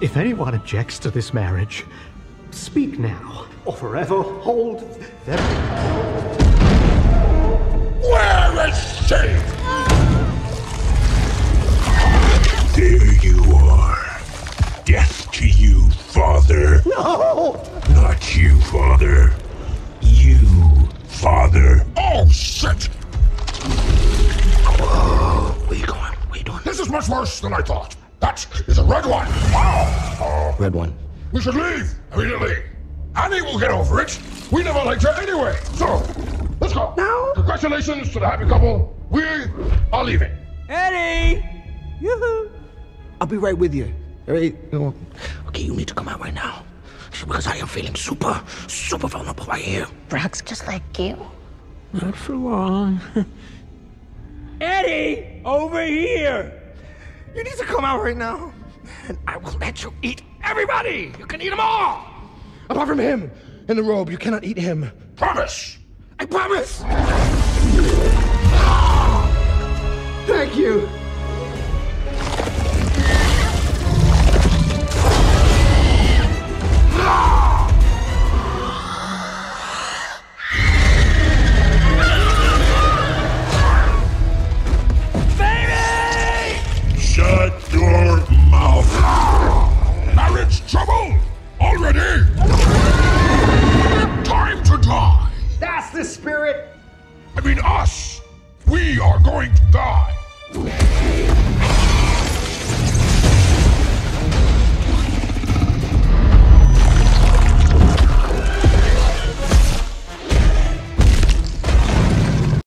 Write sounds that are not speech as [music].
If anyone objects to this marriage, speak now, or forever hold them. Where is she? There you are. Death to you, father. No! Not you, father. You, father. Oh, shit! Whoa, where you going? Where you doing? This is much worse than I thought. That is a red one. Wow. Uh, red one. We should leave immediately. Annie will get over it. We never liked her anyway. So, let's go. No. Congratulations to the happy couple. We are leaving. Eddie! Yoo-hoo! I'll be right with you. All right? Okay, you need to come out right now. Because I am feeling super, super vulnerable right here. Brock's just like you. Not for long. [laughs] Eddie! Over here! You need to come out right now. And I will let you eat everybody. You can eat them all. Apart from him in the robe, you cannot eat him. Promise. I promise. Thank you. The spirit! I mean us. We are going to die.